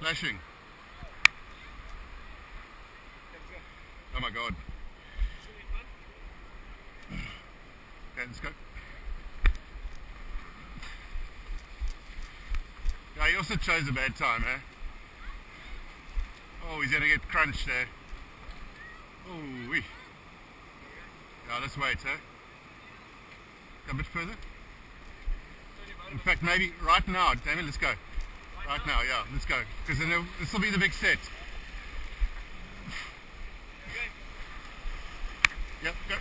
Flashing. Oh my god. Okay, let's go. Yeah, he also chose a bad time, eh? Oh, he's gonna get crunched there. Oh, wee. Yeah, let's wait, eh? A bit further. In fact, maybe right now, Damien, let's go. Right now, yeah, let's go. Because then this will be the big set. Yep, go.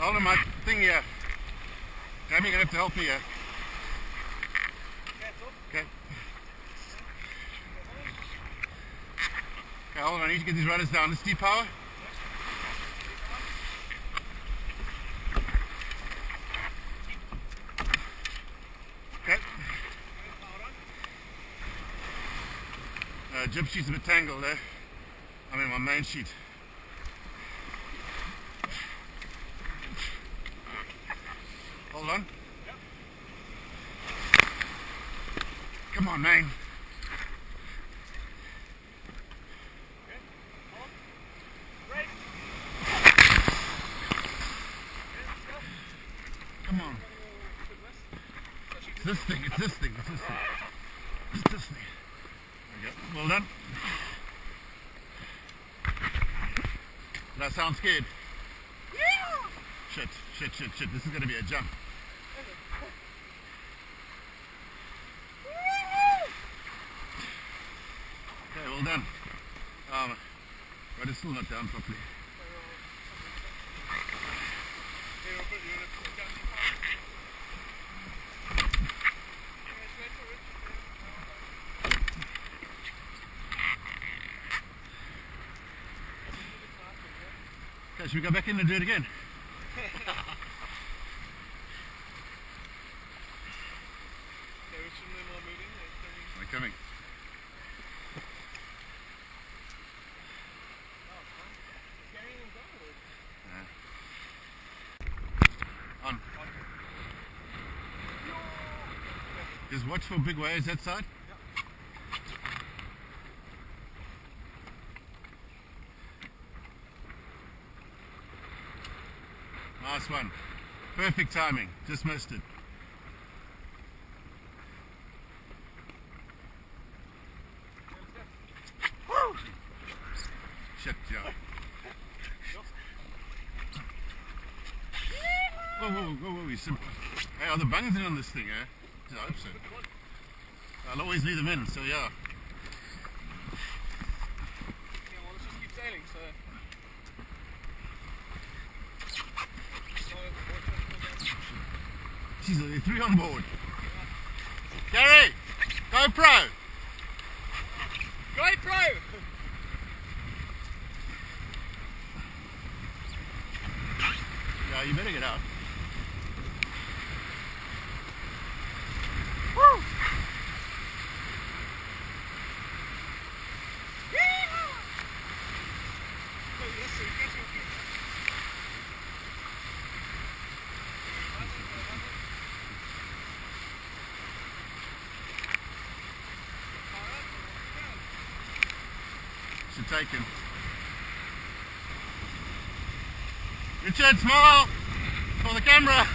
Hold on my thing here. Damien, you're gonna have to help me here. Okay. Okay, hold on, I need to get these runners down. This deep power. Okay. Uh, jib sheet's a bit tangled there. I mean my main sheet. Hold on. Come on, man. Come on. It's this thing, it's this thing, it's this thing. It's this thing. Okay, well done. Did I sound scared? Shit, shit, shit, shit. This is going to be a jump. Okay, well done. Um, but it's still not down properly. Should we go back in and do it again? We're coming. Uh, on. Just watch for big waves that side. Nice one. Perfect timing. Just missed it. Shit, Joe. Whoa, whoa, whoa, whoa, whoa, simple. Hey, are the bungs in on this thing, eh? I hope so. I'll always leave them in, so yeah. Three on board. Gary, GoPro. GoPro! Yeah, you better get out. Should take him. Richard, smile for the camera.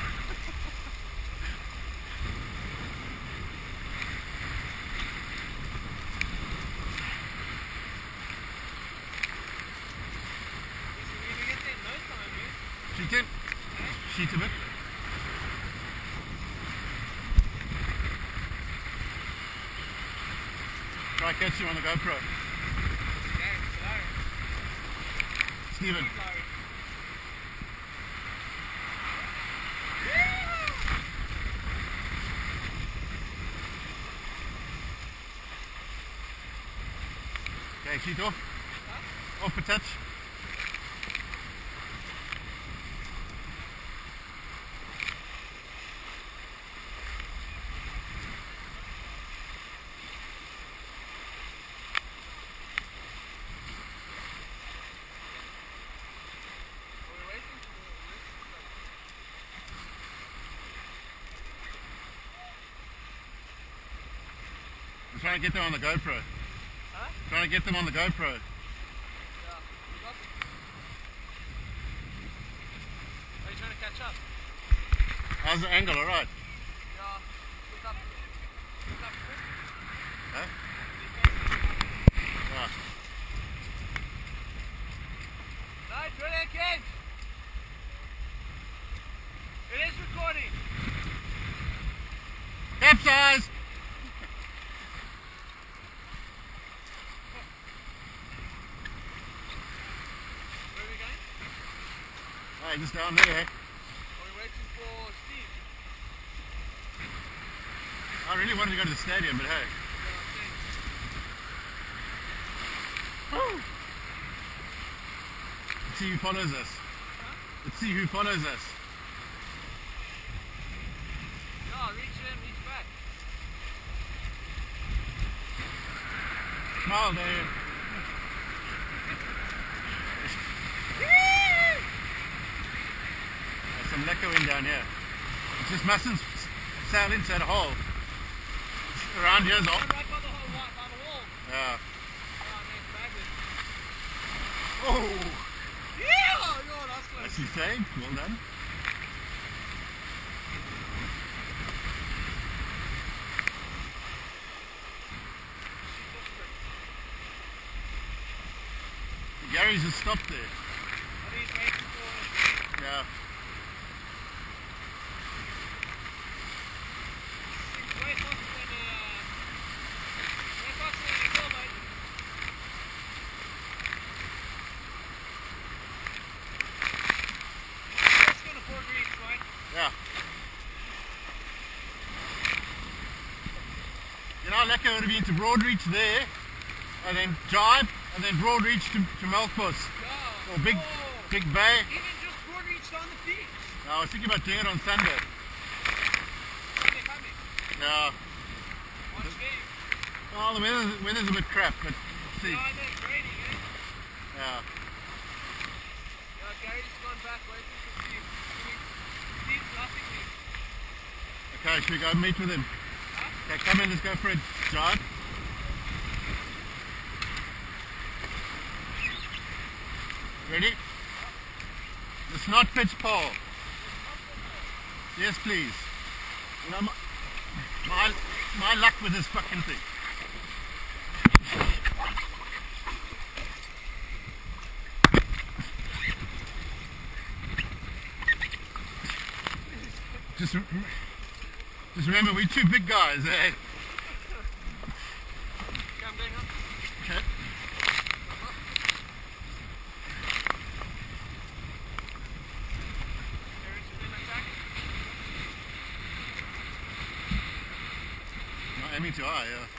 In. Sheet of it. Try catch you on the GoPro. Stephen. Okay, sheet off. Off a touch. I'm trying to get them on the GoPro. Huh? Trying to get them on the GoPro. Are you trying to catch up? How's the angle? All right. Yeah. Look up. Look up quick. Huh? Right. Right, ready again. It is recording. Capsize! Where are we going? Hey, down there. Are we waiting for Steve? I really wanted to go to the stadium, but hey. Yeah, I'm saying. Woo. Let's see who follows us. Let's see who follows us. Yeah, reach him, he's back. Smile, Dave. Liquor in down here. It just mustn't s- sail into that hole. Around here's all. Right by the whole by the wall. Yeah. Oh, Yeah! Yo, that's good. that's you saying. Well done. Gary's just stopped there. Are these waiting for Yeah. Way faster than, uh, way faster than you thought, mate. Just gonna broad reach, right? Yeah. It would have been to Broadreach there, and then Jibe, and then Broadreach to, to Yeah. or Big, Oh, Big Bay. Even just broad reach down the beach. I was thinking about doing it on Sunday. Coming. Yeah. Watch game. Well, the weather's, weather's a bit crap, but see. Yeah, I know, it's raining, eh? Yeah. Yeah, Gary's gone back waiting for Steve. Steve- Steve's laughing me. Okay, should we go meet with him? Okay, come in, let's go for a jog. Ready? Let's not pitch pole. Yes, please. You know, my, my, my luck with this fucking thing. Just, just remember, we're two big guys, eh? Okay. Gary's been attacked. No, aiming too high, yeah.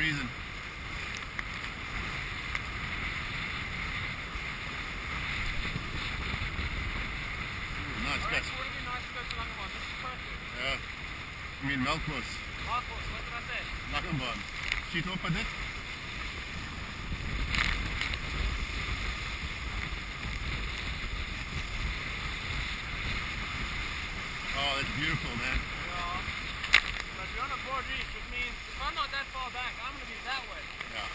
reason. Ooh, nice catch. so nice to go to Langeman? This is perfect. Yeah. I mean, Melkbos, Marcos, what did I say? Langebaan. Shoot off a bit. Oh, that's beautiful, man. Yeah. But you're on a board which means if I'm not that far back, I'm going to be that way. Yeah.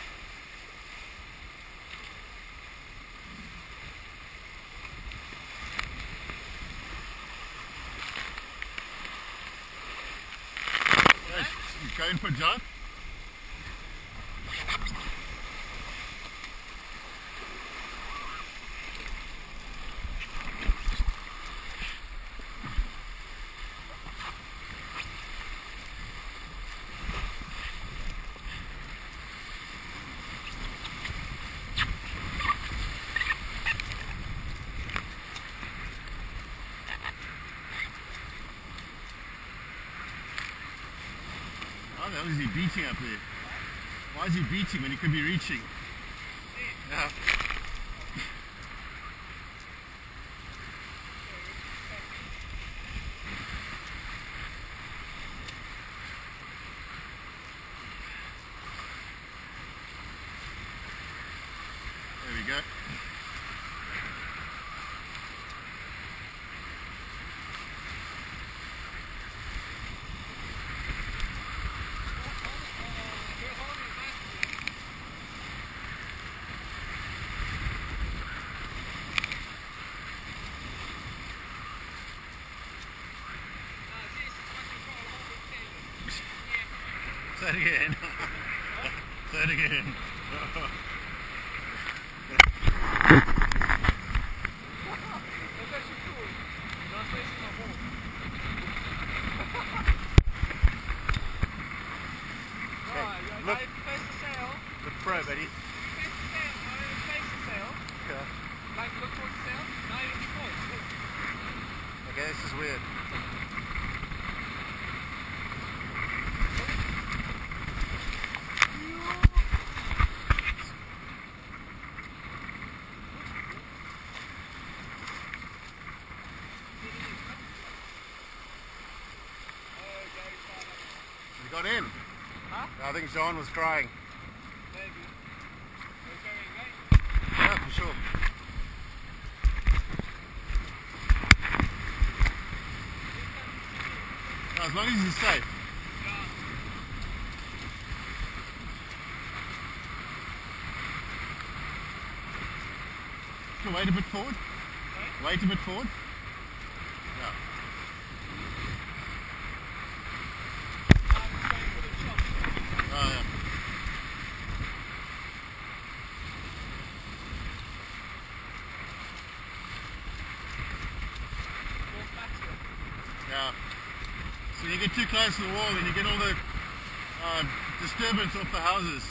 Going for hell is he beating up there? Why is he beating when he could be reaching? Yeah. There we go. You're holding it back again. No, this is what you call holding table. Yeah. Say it again. Say it again. That's actually cool. Not facing the hole. Right, you look. I face the sail. Look pro, buddy. Face the sail. I mean, face the sail. Okay. Like, look towards the sail. Now you're looking forward. Look. Okay, this is weird. Oh, Gary's fine. You got in. Huh? I think John was crying. Maybe. We're carrying Gary. Yeah, for sure. As long as he's safe. Wait a bit forward. Wait a bit forward. Yeah. I'm just going for the chop. Oh, yeah. Walk back to it. Yeah. So you get too close to the wall and you get all the uh, disturbance off the houses.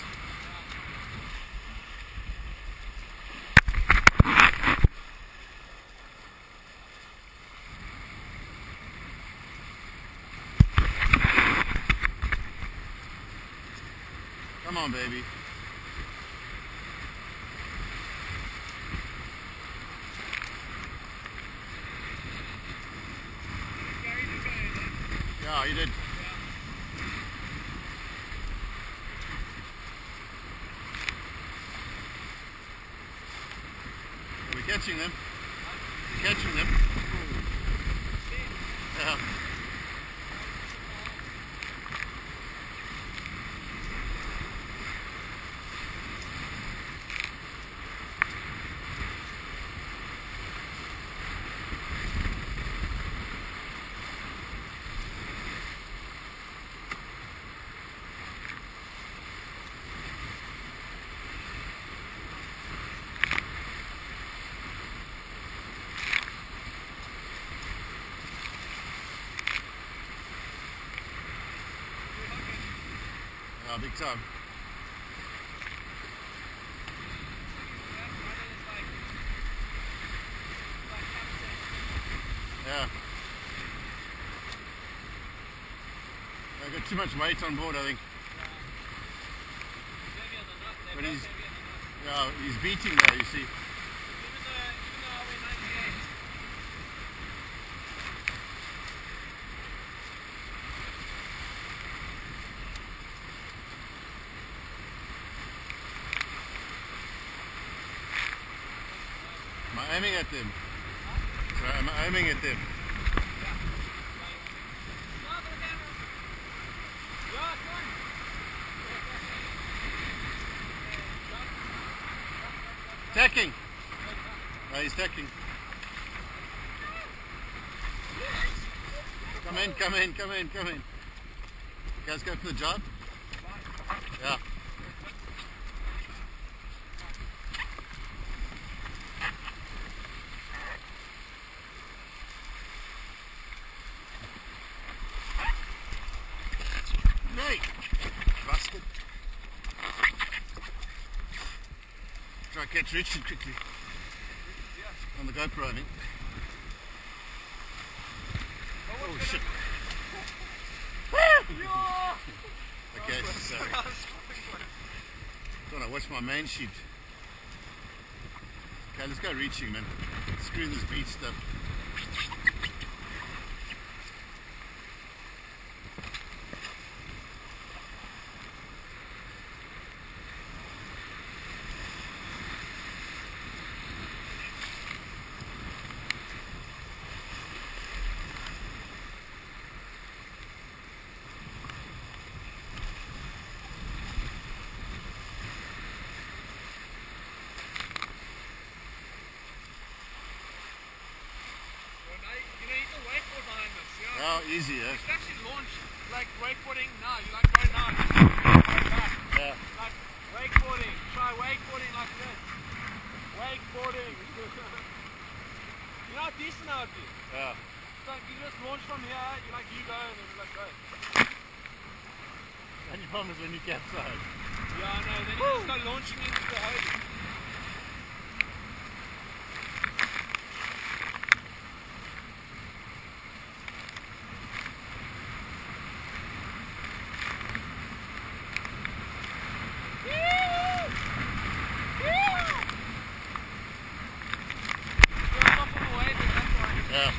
Come on, baby. Gary did go in there. Yeah, you did. Are we catching them? We're catching them. Yeah. Yeah, big time. Yeah. I got too much weight on board, I think. But he's- Yeah, he's beating there, you see. Am I aiming at them? Sorry, am aiming at them? Tacking! No, he's tacking. Come in, come in, come in, come in. You guys go for the job? Yeah. Get Richard quickly on the GoPro, I think. Oh shit. Okay, sorry. Fucking- Thought uh, I watched my main sheet. Okay, let's go reaching, man. Screw this beach stuff. Well, now you- you know, you can wakeboard behind this, easy, eh? You can actually launch like wakeboarding now. You like right now. Yeah. Like wakeboarding. Try wakeboarding like this. Wakeboarding. you know how decent that would be? Yeah. It's like you just launch from here, you like you go and then you like go. And you promise when you capsize. Yeah, I know. Then you just go launching into the hole. You're on top of the wave, that's why. Yeah.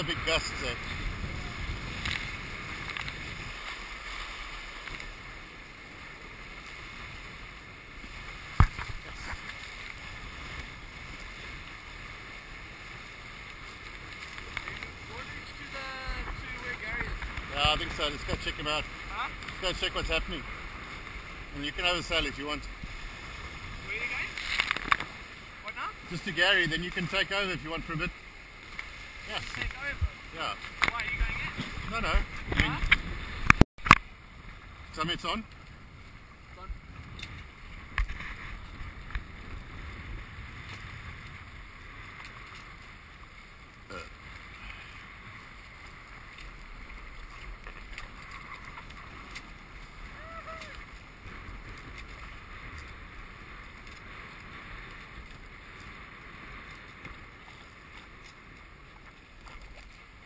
There's big gusts there. Go to the to where Gary is. Yeah, I think so. Let's go check him out. Huh? Let's go check what's happening. And you can have a sail if you want. Where are you going? What now? Just to Gary, then you can take over if you want for a bit. Yeah, yeah. Why are you going in? No, no. Huh? tell me it's on. Gone.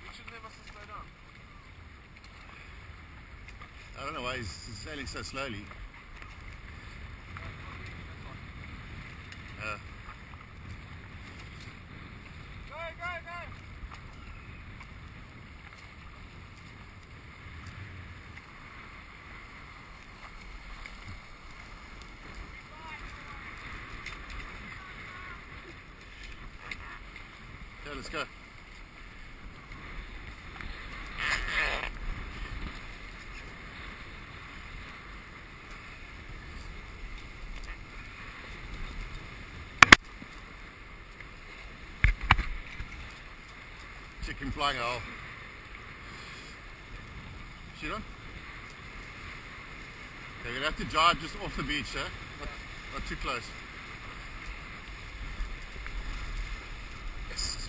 You should never slow down. I don't know why he's he's sailing so slowly. Uh, Go, go, go! yeah, let's go. Chicken flying owl. Shit on? Okay, you're gonna have to drive just off the beach, eh? Not, not too close. Yes.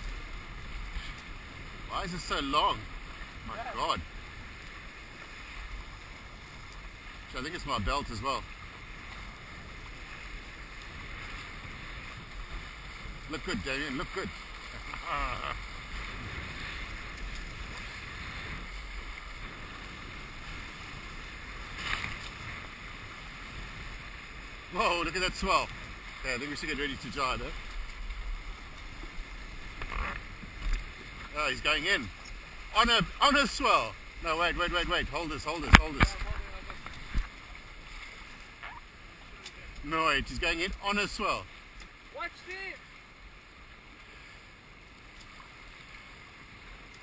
Why is it so long? My Yeah. god. I think it's my belt as well. Look good, Damien. Look good. Whoa, look at that swell. Okay, I think we should get ready to jibe, eh? Oh, he's going in. On a on a swell. No, wait, wait, wait, wait. Hold this, hold this, hold this. No, wait, he's going in on a swell. Watch this!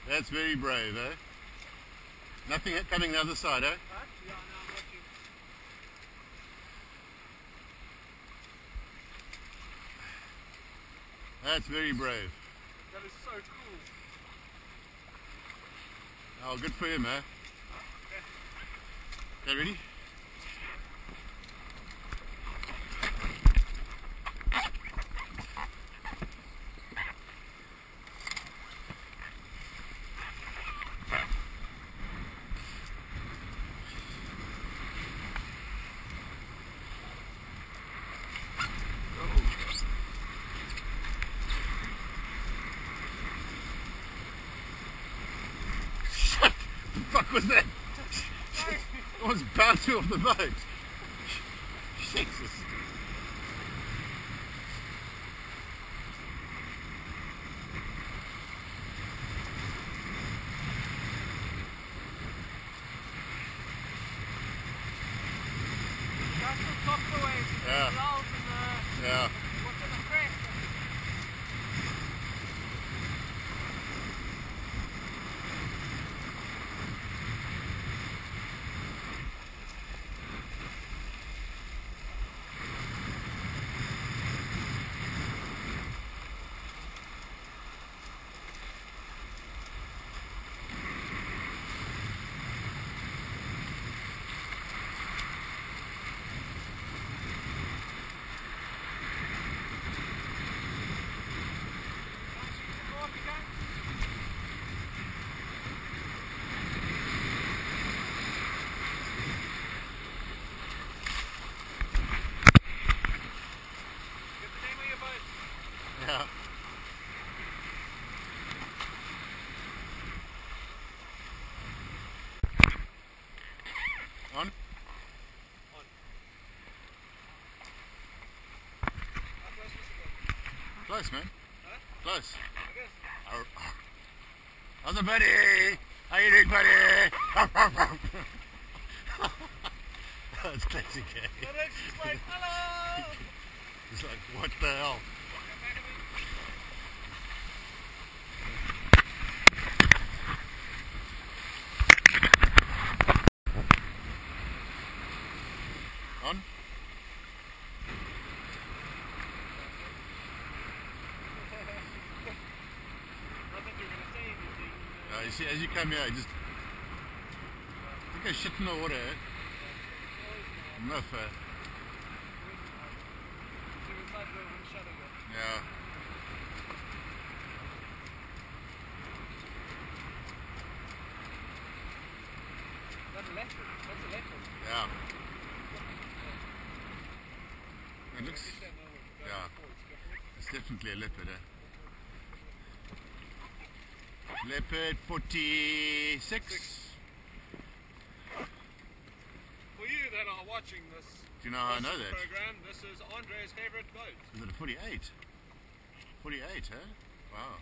That's very brave, eh? Nothing coming the other side, eh? Huh? Yeah, no, I'm watching. That's very brave. That is so cool. Oh, good for him, eh? Okay, ready? was that? Almost bounced you off the boat. Jesus. That's the top the waves. Yeah. The clouds and the, Yeah. what's in the crest. Can't shoot some more if you can. Get the name of your boat. Yeah. On? On. Close is the? Close, man. Huh? Close. I. Arr, arr. How's it, buddy? How you doing, buddy? That's classic, eh? It's like, hello! It's like, what the hell? Get back of me. On? I thought you were going to say anything. See, as you come here, just think of shit in the water. eh? No fair. Go there. Yeah. That's a leopard. That's a leopard. Yeah. It looks, Yeah. it's definitely a leopard, eh? Leopard 46. For you that are watching this Do you know how I know that? program, this is Andre's favorite boat. Is it a 48? 48, huh? Wow.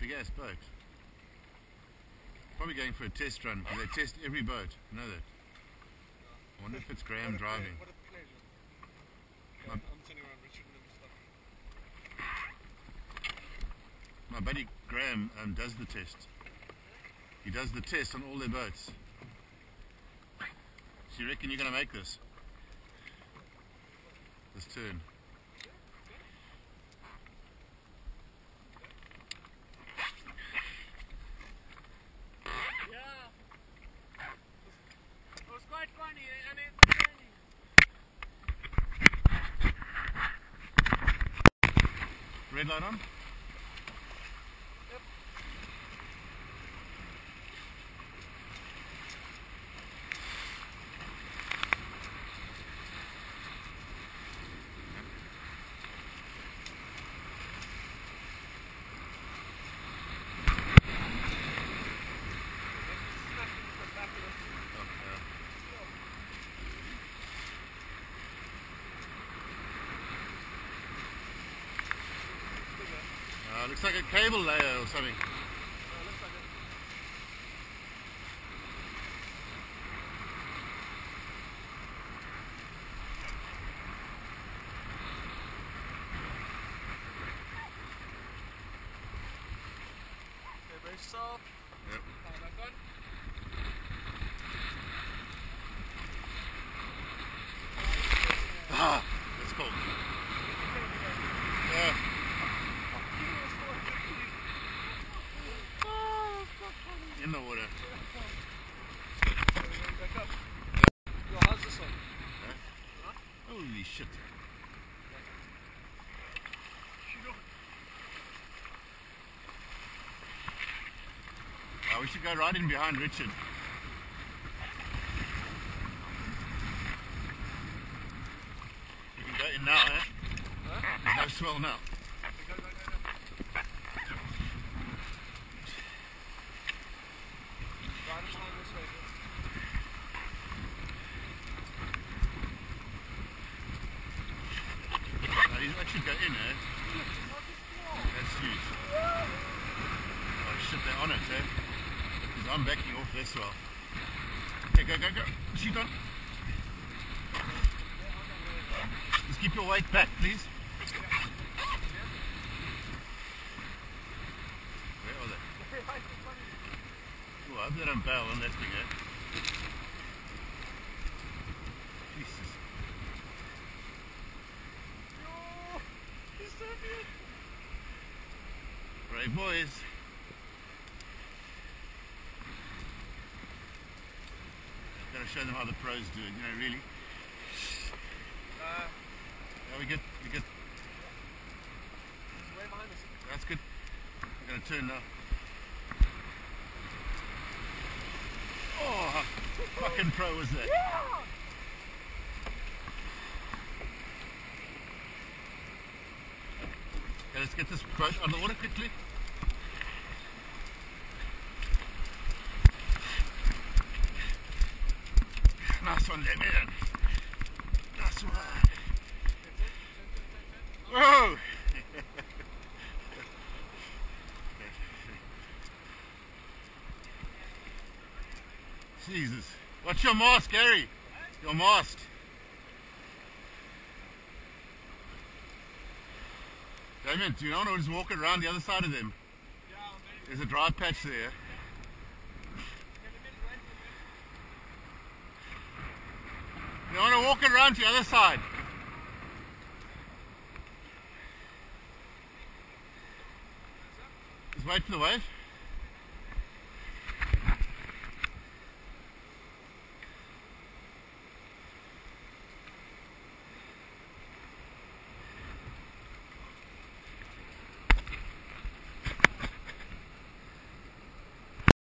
Big ass boat. Probably going for a test run because they test every boat. You know that? I wonder if it's Graham What driving. What a pleasure. Yeah, I'm turning around Richard and stuff. My buddy Graham um, does the test. He does the test on all their boats. So you reckon you're going to make this? This turn? Yeah. It was quite funny. Red light on? Yep. smack into the back of the Oh, yeah. bigger. Looks like a cable layer or something. Uh, looks like it. Okay, brace yourself. Yep. Power back on. Ah, that's cool. Yeah. In the water. Back up. Yo, how's this one? Holy shit. Uh, we should go right in behind Richard. You can go in now, eh? Huh? No swell now. Go, go, go, go. Right behind this That should go in, eh? That's huge. Oh shit, they're on it, eh? Because I'm backing off this well. Okay, go, go, go. Shoot on. Just keep your weight back, please. Where are they? Oh, I hope they don't bail on that thing, eh? Jesus. Brave boys. Gotta show them how the pros do it, you know, really. Uh, Yeah, we get, we get, he's way behind us. that's good. I'm gonna turn now. Oh, fucking pro was that? Okay, let's get this boat on the water quickly. Nice one, Lemon. Nice one. Whoa! Jesus. What's your mask, Gary? Your mask. Damien, do you want to just walk around the other side of them? There's a dry patch there. You want to walk around to the other side? Just wait for the wave.